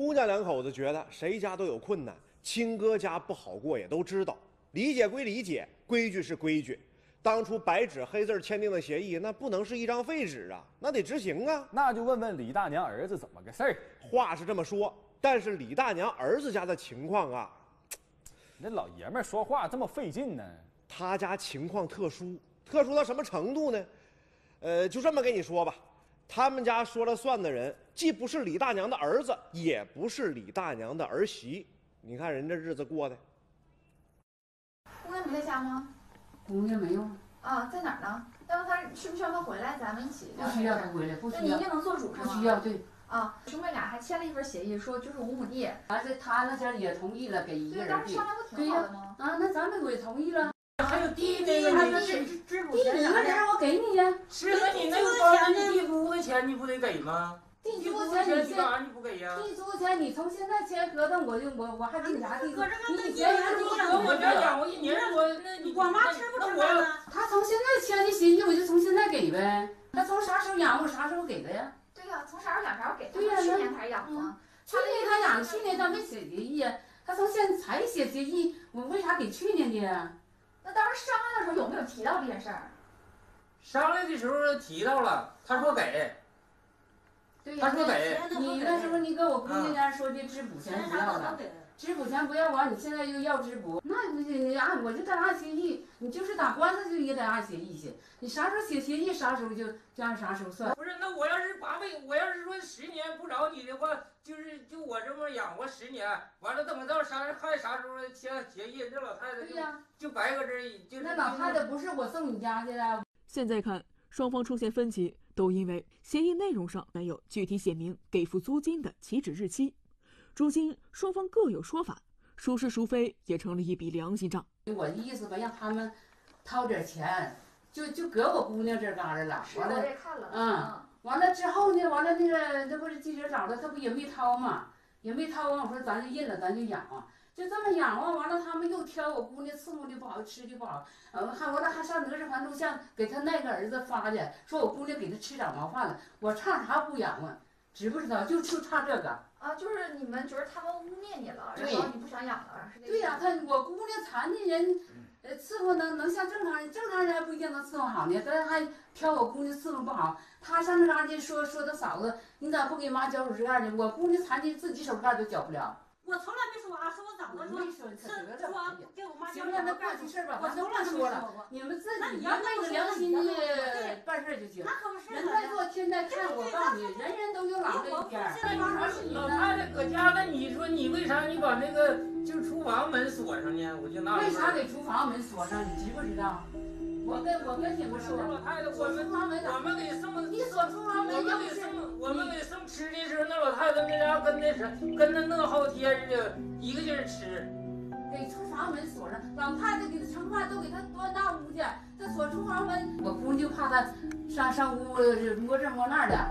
姑娘两口子觉得谁家都有困难，亲哥家不好过也都知道，理解归理解，规矩是规矩。当初白纸黑字签订的协议，那不能是一张废纸啊，那得执行啊。那就问问李大娘儿子怎么个事儿。话是这么说，但是李大娘儿子家的情况啊，那老爷们儿说话这么费劲呢？他家情况特殊，特殊到什么程度呢？呃，就这么跟你说吧，他们家说了算的人，既不是李大娘的儿子，也不是李大娘的儿媳。你看人这日子过的，姑娘不在家吗？姑娘没有，啊，在哪儿呢？要不他需不需要他回来？咱们一起不需要她回来，不需要那你一定，能做主是吗？不需要。对，啊，兄妹俩还签了一份协议，说就是五亩地。完事他那家也同意了，给一个，人地。当时商量不挺好的吗？啊，那咱们也同意了？还有地地那个还是支支补地你一个钱啥的，人我给你呀，是那你那个包那地租的钱你不得给吗？地地租租钱你干啥你不给呀？地租钱，你从现在签合同，我就我我还给你啥地租你以前人都我我这养活一年，我那你我妈吃不吃饭呢？他从现在签的协议，我就从现在给呗。他从啥时候养我，啥时候给的呀？对呀、从啥时候养啥时候给他。对呀去年才养吗？去年他养，去年他没写协议呀，他从现在才写协议，我为啥给去年的呀？那当时商量的时候有没有提到这件事儿？商量的时候提到了，他说给，对呀他，说给，你那时候你跟我姑娘家说的支补钱钱不要了。支补钱不要完，你现在又要支补，那不行，你按我就得按协议，你就是打官司就也得按协议写，你啥时候写协议啥时候就就按啥时候算。那我要是八辈，我要是说十年不找你的话，就是就我这么养活十年，完了等到啥还啥时候签协议，这老太太就对呀，就白搁这儿，就是那老太太不是我送你家去的，现在看，双方出现分歧，都因为协议内容上没有具体写明给付租金的起止日期。如今双方各有说法，孰是孰非也成了一笔良心账。我的意思吧，让他们掏点钱，就就搁我姑娘这嘎达了。我完了，也看了。嗯完了之后呢，完了那个那不是记者找他，他不也没掏嘛，也没掏完，我说咱就认了，咱就养啊，就这么养啊。完了他们又挑我姑娘伺候的不好，吃的不好，呃，还完了还上哪吒环录像给他那个儿子发去，说我姑娘给他吃长毛饭了，我差啥不养啊？知不知道？就就差这个。啊，就是你们觉得他们污蔑你了，然对后你不想养了，是这个对呀、他我姑娘残疾人，呃，伺候能能像正常人，正常人还不一定能伺候好呢，但是还挑我姑娘伺候不好。他上那嘎去说说他嫂子，你咋不给妈交手指盖呢？我姑娘残疾，自己手指盖都交不了。我从来没说啊，说我嫂子说，没说，是可得了。说给我妈交行了，那过去事儿吧，咱都我从来没说了。你们自己那你要昧着良心的办事儿就行。那可不是人在做，天在看，我告诉你，人人都有老这一天儿。现在你说老？太太搁家呢，你说你为啥你把那个就厨房门锁上呢？我就纳闷。为啥给厨房门锁上？你知不知道？我跟我跟你们说，老太太，我们我们给送，你锁厨房门给送，我们给送吃的时候，那老太太那家跟那啥，跟那乐好天似的，一个劲儿吃。给厨房门锁上，老太太给他盛饭都给他端大屋去，他锁厨房门。我姑娘就怕他上上屋摸这摸那的，